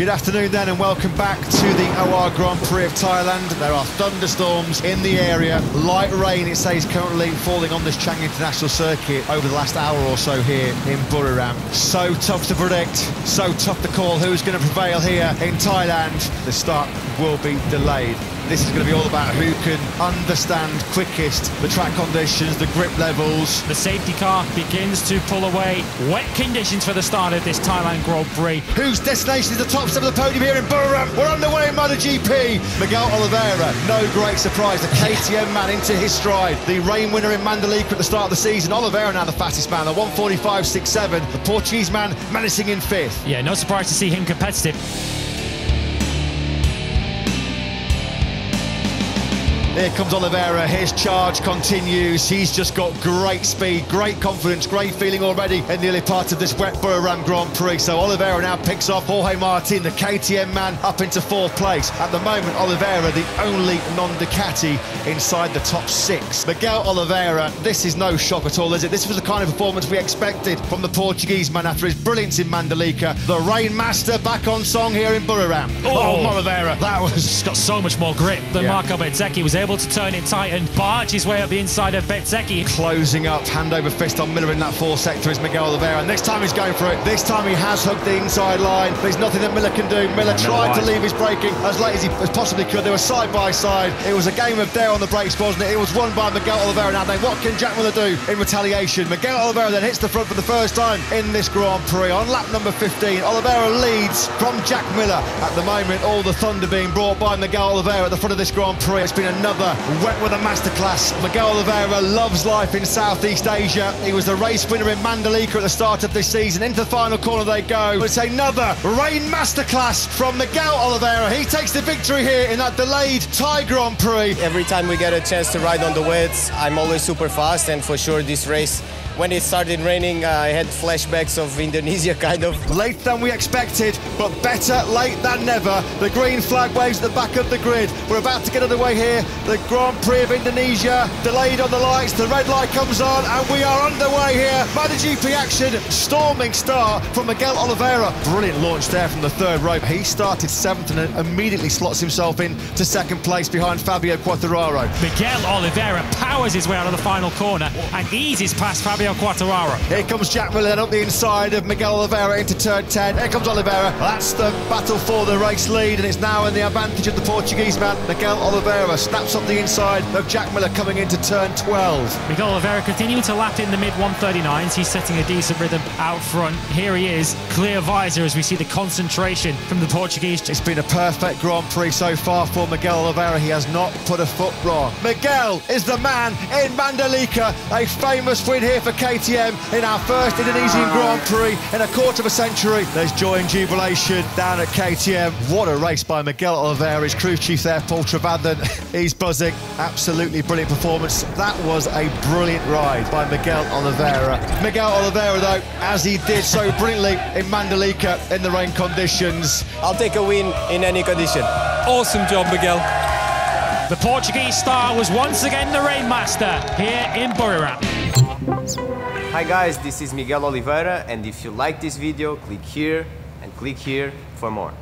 Good afternoon then and welcome back to the OR Grand Prix of Thailand. There are thunderstorms in the area. Light rain, it says, currently falling on this Chang International Circuit over the last hour or so here in Buriram. So tough to predict, so tough to call who's going to prevail here in Thailand. The start will be delayed. This is going to be all about who can understand quickest the track conditions, the grip levels. The safety car begins to pull away. Wet conditions for the start of this Thailand Grand Prix. Whose destination is the top step of the podium here in Buriram? We're underway in MotoGP. Miguel Oliveira, no great surprise. The KTM man into his stride. The rain winner in Mandalika at the start of the season. Oliveira now the fastest man, a 145.67. The Portuguese man menacing in fifth. Yeah, no surprise to see him competitive. Here comes Oliveira, his charge continues. He's just got great speed, great confidence, great feeling already in the early part of this wet Buriram Grand Prix. So Oliveira now picks off Jorge Martin, the KTM man, up into fourth place. At the moment, Oliveira, the only non-Ducati inside the top six. Miguel Oliveira, this is no shock at all, is it? This was the kind of performance we expected from the Portuguese man after his brilliance in Mandalika. The Rain Master back on song here in Buriram. Oh, oh Oliveira, that was... He's got so much more grip than Yeah. Marco Bezzecchi was able to turn it tight and barge his way up the inside of Bezzecchi. closing up, hand over fist on Miller in that fourth sector is Miguel Oliveira. And this time he's going for it. This time he has hooked the inside line. There's nothing that Miller can do. Miller tried to leave his braking as late as he as possibly could. They were side by side. It was a game of dare on the brakes, wasn't it? It was won by Miguel Oliveira. Now then, what can Jack Miller do in retaliation? Miguel Oliveira then hits the front for the first time in this Grand Prix on lap number 15. Oliveira leads from Jack Miller. At the moment, all the thunder being brought by Miguel Oliveira at the front of this Grand Prix. It's been another wet weather masterclass. Miguel Oliveira loves life in Southeast Asia. He was the race winner in Mandalika at the start of this season. Into the final corner they go. It's another rain masterclass from Miguel Oliveira. He takes the victory here in that delayed Thai Grand Prix. Every time we get a chance to ride on the wets, I'm always super fast, and for sure this race, when it started raining, uh, I had flashbacks of Indonesia, kind of. Late than we expected, but better late than never. The green flag waves at the back of the grid. We're about to get underway here. The Grand Prix of Indonesia, delayed on the lights. The red light comes on, and we are underway here. MotoGP action, storming start from Miguel Oliveira. Brilliant launch there from the third row. He started seventh and immediately slots himself in to second place behind Fabio Quartararo. Miguel Oliveira powers his way out of the final corner and eases past Fabio Quartararo. Here comes Jack Miller up the inside of Miguel Oliveira into turn 10. Here comes Oliveira. That's the battle for the race lead, and it's now in the advantage of the Portuguese man. Miguel Oliveira snaps up the inside of Jack Miller coming into turn 12. Miguel Oliveira continuing to lap in the mid 139s. He's setting a decent rhythm out front. Here he is, clear visor as we see the concentration from the Portuguese. It's been a perfect Grand Prix so far for Miguel Oliveira. He has not put a foot wrong. Miguel is the man in Mandalika. A famous win here for KTM in our first Indonesian Grand Prix in a quarter of a century. There's joy and jubilation down at KTM. What a race by Miguel Oliveira. His crew chief there, Paul Trevathan. He's buzzing. Absolutely brilliant performance. That was a brilliant ride by Miguel Oliveira. Miguel Oliveira, though, as he did so brilliantly in Mandalika in the rain conditions, I'll take a win in any condition. Awesome job, Miguel. The Portuguese star was once again the rainmaster here in Buriram. Hi guys, this is Miguel Oliveira, and if you like this video, click here and click here for more.